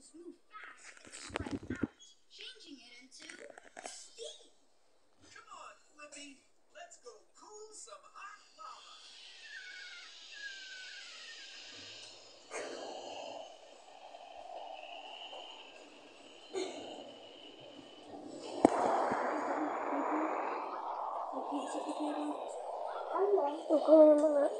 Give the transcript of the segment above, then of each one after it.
particles move fast and spread out, changing it into steam. Come on, Flippy. Let's go cool some hot lava. Bakalım bana. Okay, do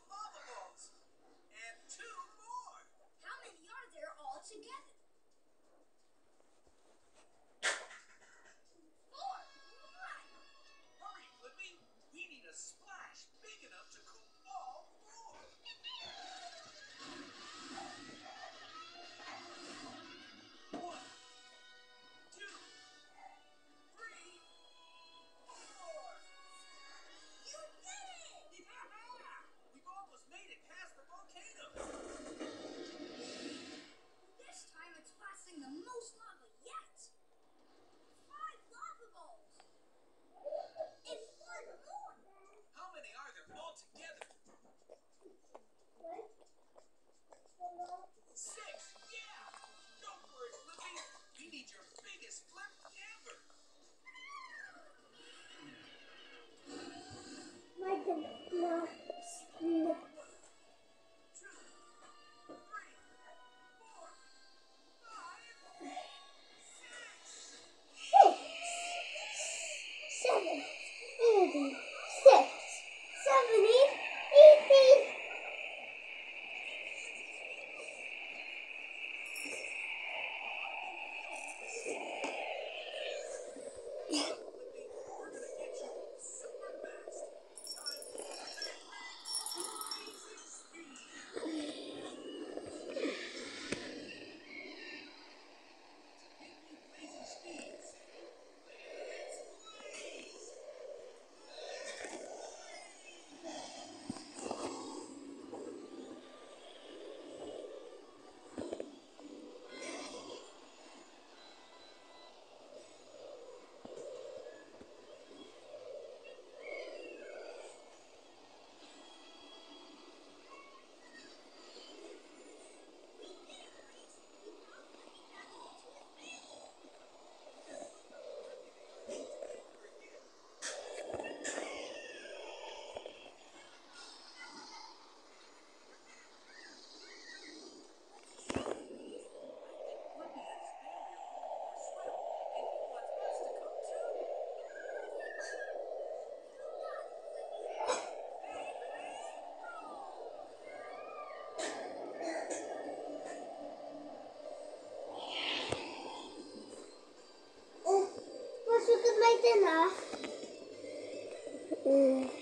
いてな。うん。